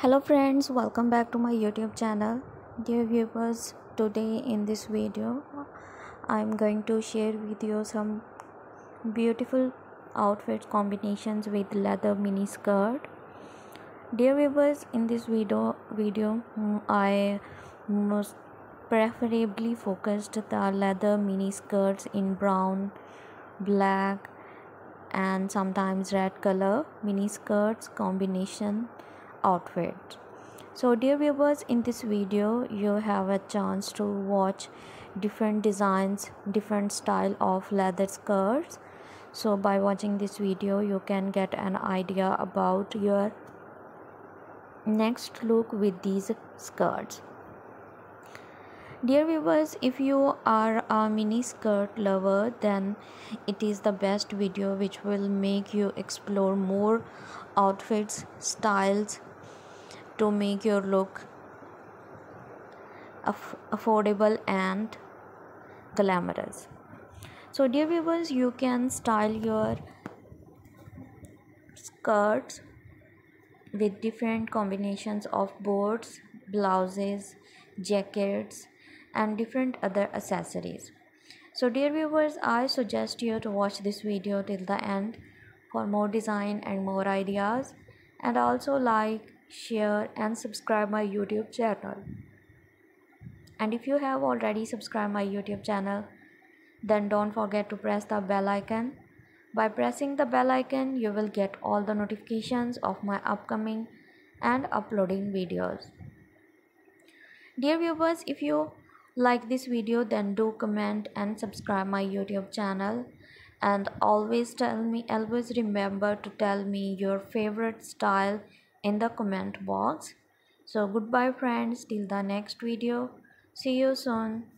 hello friends welcome back to my youtube channel. Dear viewers today in this video i'm going to share with you some beautiful outfit combinations with leather mini skirt. Dear viewers in this video video mm, i most preferably focused the leather mini skirts in brown black and sometimes red color mini skirts combination outfit. So dear viewers in this video you have a chance to watch different designs different style of leather skirts. So by watching this video you can get an idea about your next look with these skirts. Dear viewers if you are a mini skirt lover then it is the best video which will make you explore more outfits styles to make your look aff- affordable and glamorous. So dear viewers you can style your skirts with different combinations of boards blouses jackets and different other accessories. So dear viewers i suggest you to watch this video till the end for more design and more ideas. And also like share and subscribe my youtube channel. And if you have already subscribed my youtube channel then don't forget to press the bell icon. By pressing the bell icon you will get all the notifications of my upcoming and uploading videos. Dear viewers if you like this video then do comment and subscribe my youtube channel. And always tell me always remember to tell me your favorite style in the comment box. So goodbye friends. Till the next video. See you soon